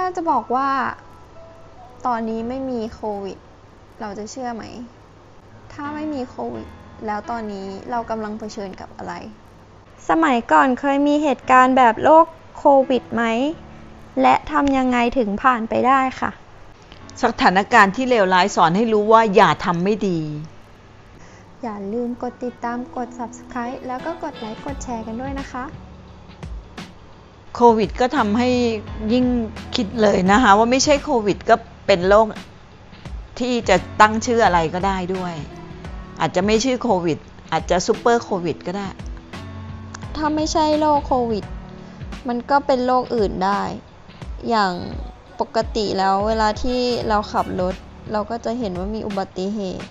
ถ้าจะบอกว่า ตอนนี้ไม่มีโควิด เราจะเชื่อไหม ถ้าไม่มีโควิด แล้วตอนนี้เรากำลังเผชิญกับอะไร สมัยก่อนเคยมีเหตุการณ์แบบโรคโควิดไหม และทำยังไงถึงผ่านไปได้ค่ะ สถานการณ์ที่เลวร้ายสอนให้รู้ว่าอย่าทำไม่ดี อย่าลืมกดติดตามกด subscribe แล้วก็กดไลค์กดแชร์กันด้วยนะคะ โควิดก็ทำให้ยิ่งคิดเลยนะคะว่าไม่ใช่โควิดก็เป็นโรคที่จะตั้งชื่ออะไรก็ได้ด้วย อาจจะไม่ชื่อโควิด อาจจะซูเปอร์โควิดก็ได้ ถ้าไม่ใช่โรคโควิด มันก็เป็นโรคอื่นได้ อย่างปกติแล้วเวลาที่เราขับรถ เราก็จะเห็นว่ามีอุบัติเหตุ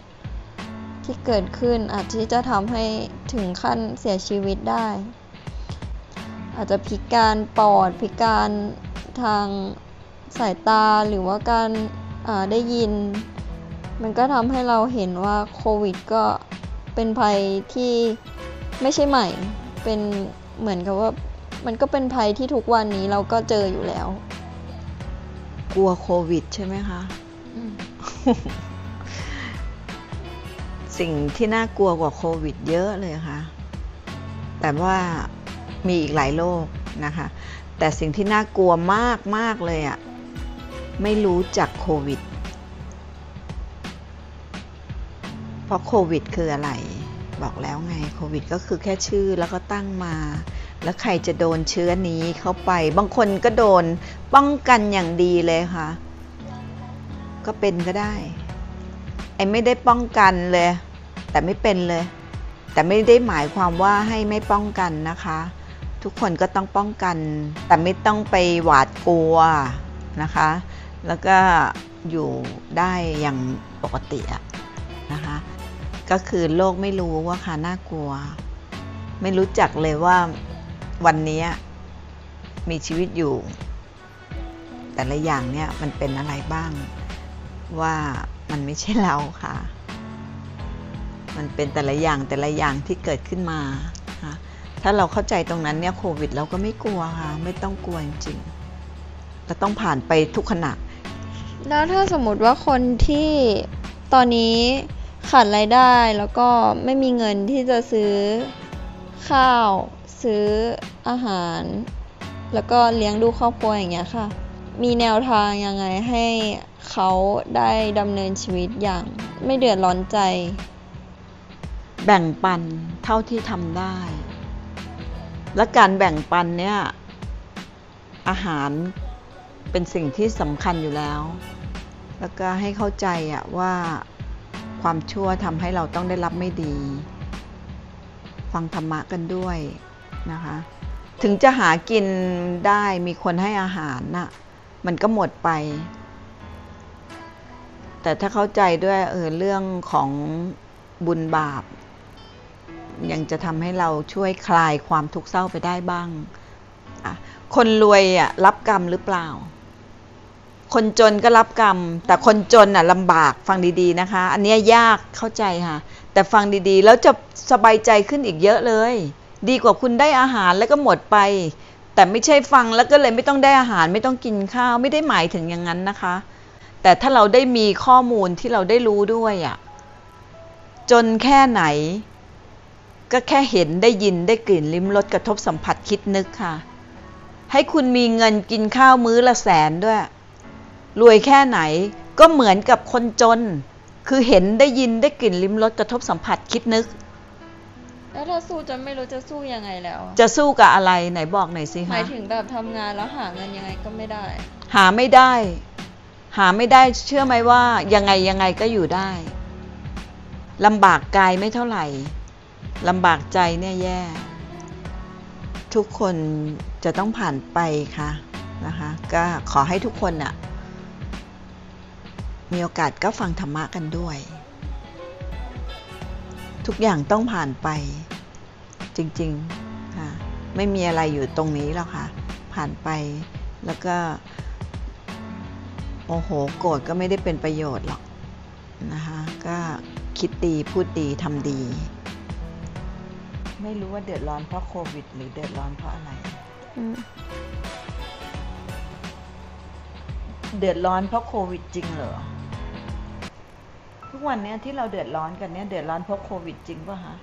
ที่เกิดขึ้นอาจที่จะทำให้ถึงขั้นเสียชีวิตได้ อาจจะพิการปอดพิการทางสายตาหรือว่าการอ่าได้ยิน มันก็ทำให้เราเห็นว่าโควิดก็เป็นภัยที่ไม่ใช่ใหม่ เป็นเหมือนกับว่ามันก็เป็นภัยที่ทุกวันนี้เราก็เจออยู่แล้ว กลัวโควิดใช่ไหมคะสิ่งที่น่ากลัวกว่าโควิดเยอะเลยค่ะ แต่ว่า มีอีกหลายโรคนะคะ แต่สิ่งที่น่ากลัวมากมากเลยอะ่ะ ไม่รู้จักโควิด เพราะโควิดคืออะไร บอกแล้วไงโควิดก็คือแค่ชื่อแล้วก็ตั้งมา แล้วใครจะโดนเชื้อนี้เข้าไป บางคนก็โดนป้องกันอย่างดีเลยค่ะ ก็เป็นก็ได้ ไอ้ไม่ได้ป้องกันเลย แต่ไม่เป็นเลยแต่ไม่ได้หมายความว่าให้ไม่ป้องกันนะคะ ทุกคนก็ต้องป้องกัน แต่ไม่ต้องไปหวาดกลัวนะคะ แล้วก็อยู่ได้อย่างปกติอะนะคะ ก็คือโลกไม่รู้ว่าค่ะน่ากลัว ไม่รู้จักเลยว่าวันนี้มีชีวิตอยู่ แต่ละอย่างเนี่ยมันเป็นอะไรบ้างว่ามันไม่ใช่เราค่ะ มันเป็นแต่ละอย่างแต่ละอย่างที่เกิดขึ้นมา ถ้าเราเข้าใจตรงนั้นเนี่ยโควิด เราก็ไม่กลัวค่ะ ไม่ต้องกลัวจริงๆเราต้องผ่านไปทุกขณะ แล้วถ้าสมมติว่าคนที่ตอนนี้ขาดรายได้แล้วก็ไม่มีเงินที่จะซื้อข้าว ซื้ออาหาร แล้วก็เลี้ยงดูครอบครัวอย่างเงี้ยค่ะ มีแนวทางยังไงให้เขาได้ดำเนินชีวิตอย่างไม่เดือดร้อนใจ แบ่งปันเท่าที่ทำได้ และการแบ่งปันเนี่ยอาหารเป็นสิ่งที่สำคัญอยู่แล้ว แล้วก็ให้เข้าใจอะว่าความชั่วทำให้เราต้องได้รับไม่ดี ฟังธรรมะกันด้วยนะคะ ถึงจะหากินได้มีคนให้อาหารน่ะมันก็หมดไป แต่ถ้าเข้าใจด้วยเออเรื่องของบุญบาป ยังจะทำให้เราช่วยคลายความทุกข์เศร้าไปได้บ้าง คนรวยอะรับกรรมหรือเปล่า คนจนก็รับกรรม แต่คนจนอะลำบากฟังดีๆนะคะ อันนี้ยากเข้าใจค่ะ แต่ฟังดีๆ แล้วจะสบายใจขึ้นอีกเยอะเลย ดีกว่าคุณได้อาหารแล้วก็หมดไป แต่ไม่ใช่ฟังแล้วก็เลยไม่ต้องได้อาหารไม่ต้องกินข้าวไม่ได้หมายถึงอย่างนั้นนะคะ แต่ถ้าเราได้มีข้อมูลที่เราได้รู้ด้วยอะจนแค่ไหน ก็แค่เห็นได้ยินได้กลิ่นลิ้มรสกระทบสัมผัสคิดนึกค่ะ ให้คุณมีเงินกินข้าวมื้อละแสนด้วย รวยแค่ไหนก็เหมือนกับคนจน คือเห็นได้ยินได้กลิ่นลิ้มรสกระทบสัมผัสคิดนึก แล้วถ้าสู้จนไม่รู้จะสู้ยังไงแล้วอะจะสู้กับอะไรไหนบอกหน่อยสิหคะมายถึงแบบทำงานแล้วหาเงินยังไงก็ไม่ได้ หาไม่ได้ หาไม่ได้เชื่อไหมว่ายังไงยังไงก็อยู่ได้ลำบากกายไม่เท่าไหร่ ลำบากใจเนี่ยแย่ ทุกคนจะต้องผ่านไปค่ะนะคะก็ขอให้ทุกคนน่ะมีโอกาสก็ฟังธรรมะกันด้วย ทุกอย่างต้องผ่านไปจริงๆค่ะไม่มีอะไรอยู่ตรงนี้หรอกค่ะ ผ่านไปแล้วก็โมโหโกรธก็ไม่ได้เป็นประโยชน์หรอกนะคะก็คิดดีพูดดีทำดี ไม่รู้ว่าเดือดร้อนเพราะโควิด หรือเดือดร้อนเพราะอะไรอืมเดือดร้อนเพราะโควิดจริงเหรอ ทุกวันเนี้ยที่เราเดือดร้อนกันเนี้ยเดือดร้อนเพราะโควิดจริงป่ะฮะ